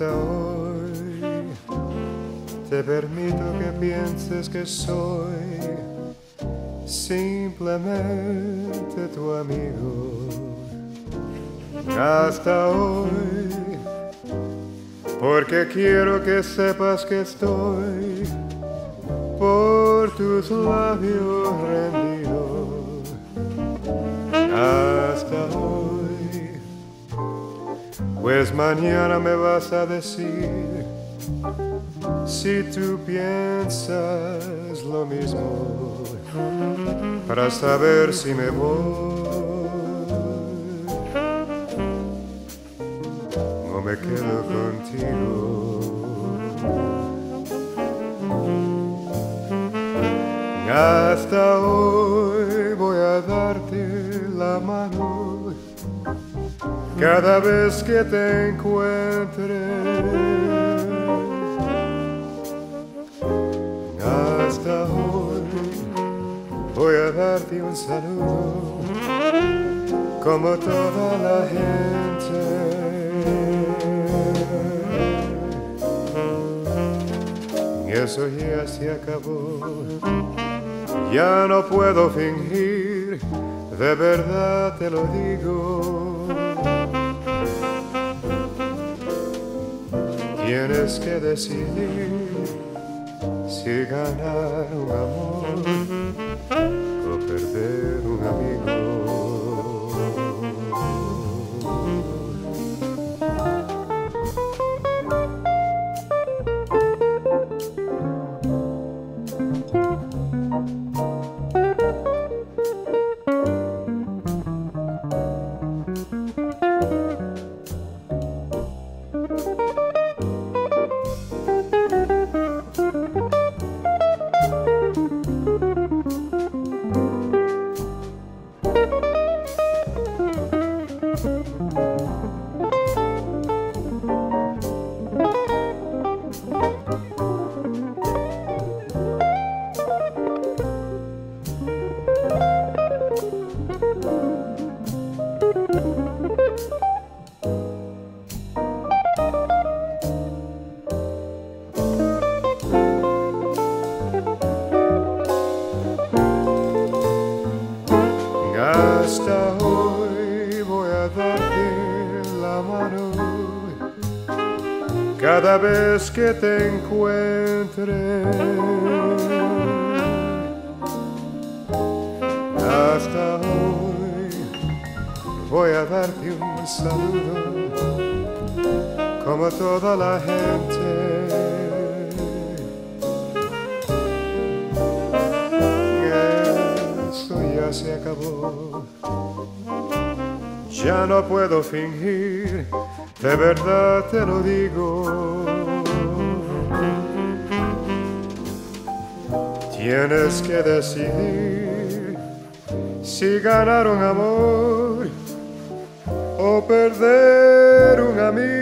Hasta hoy te permito que pienses que soy simplemente tu amigo. Hasta hoy, porque quiero que sepas que estoy por tus labios rendido. Hasta hoy, pues mañana me vas a decir si tú piensas lo mismo. Para saber si me voy. O me quedo contigo. Hasta hoy voy a darte la mano cada vez que te encuentre. Hasta hoy voy a darte un saludo como toda la gente. Y eso ya se acabó. Ya no puedo fingir, de verdad te lo digo. Tienes que decidir si ganar un amor Hasta cada vez que te encuentre. Hasta hoy voy a darte un saludo como toda la gente. Esto ya se acabó. Ya no puedo fingir, de verdad te lo digo. Tienes que decidir si ganar un amor o perder un amigo.